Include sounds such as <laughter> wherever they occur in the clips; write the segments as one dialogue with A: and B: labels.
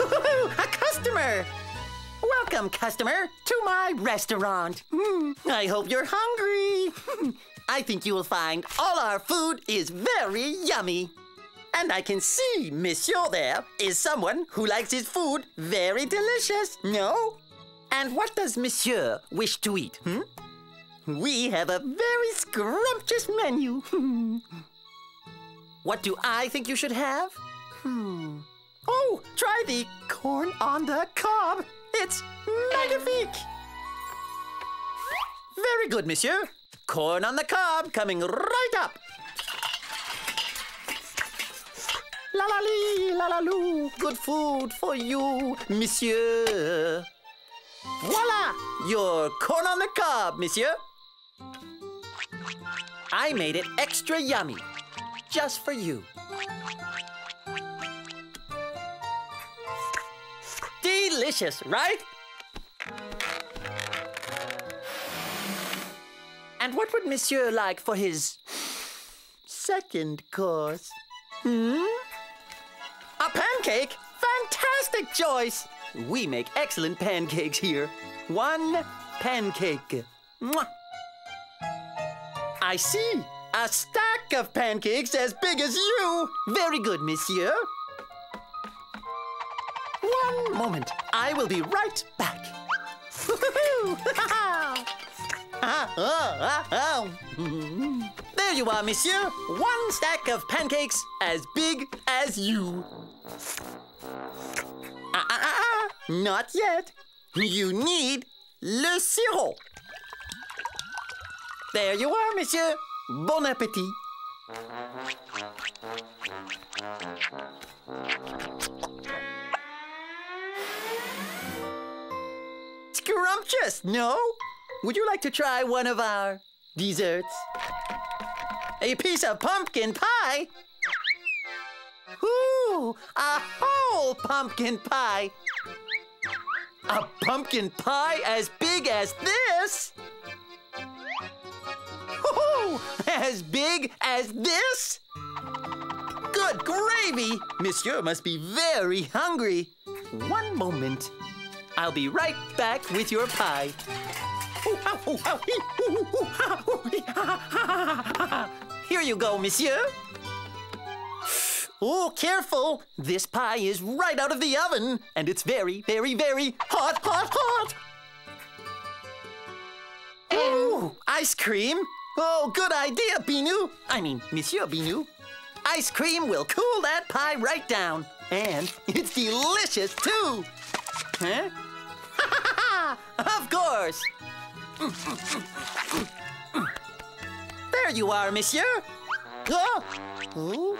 A: <laughs> A customer! Welcome, customer, to my restaurant. Hmm, I hope you're hungry. <laughs> I think you will find all our food is very yummy. And I can see Monsieur there is someone who likes his food very delicious, no? And what does Monsieur wish to eat, hmm? We have a very scrumptious menu. <laughs> what do I think you should have? Hmm. Oh, try the corn on the cob. It's magnifique. Very good, monsieur. Corn on the cob coming right up. La la lee, la la loo. Good food for you, monsieur. Voila! Your corn on the cob, monsieur. I made it extra yummy, just for you. Delicious, right? And what would Monsieur like for his second course? Hmm? A pancake? Fantastic choice! We make excellent pancakes here. One pancake. Mwah. I see. A stack of pancakes as big as you. Very good, monsieur. One moment. I will be right back. <laughs> there you are, monsieur. One stack of pancakes as big as you. Ah, ah, ah, ah. Not yet. You need le sirop. There you are, monsieur. Bon appétit. Oh, Scrumptious, no? Would you like to try one of our desserts? A piece of pumpkin pie? Ooh, a whole pumpkin pie. A pumpkin pie as big as this? Ooh, as big as this? Good gravy! Monsieur must be very hungry. One moment. I'll be right back with your pie. Here you go, monsieur. Oh, careful! This pie is right out of the oven, and it's very, very, very hot, hot, hot! Ooh, ice cream? Oh, good idea, Binoo. I mean, Monsieur Binoo. Ice cream will cool that pie right down. And <laughs> it's delicious, too. Huh? Of course. there you are, monsieur. Oh. Ooh.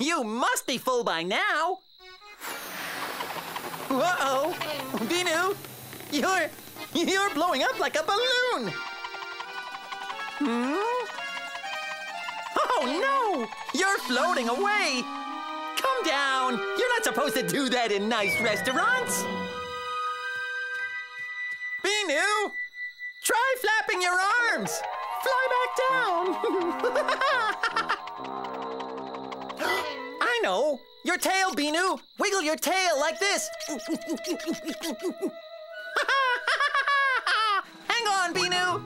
A: <laughs> you must be full by now. Uh-oh. Binoo, you're, you're blowing up like a balloon. Hmm? Oh, no! You're floating away! Down! You're not supposed to do that in nice restaurants! Binoo! Try flapping your arms! Fly back down! <laughs> I know! Your tail, Binoo! Wiggle your tail like this! <laughs> Hang on, Binoo!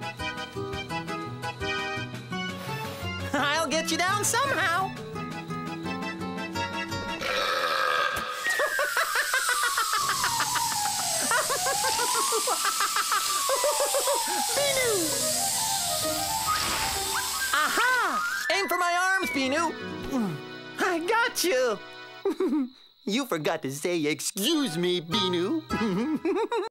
A: I'll get you down somehow! Binoo! Aha! Aim for my arms, Binoo! I got you! <laughs> you forgot to say excuse me, Binoo. <laughs>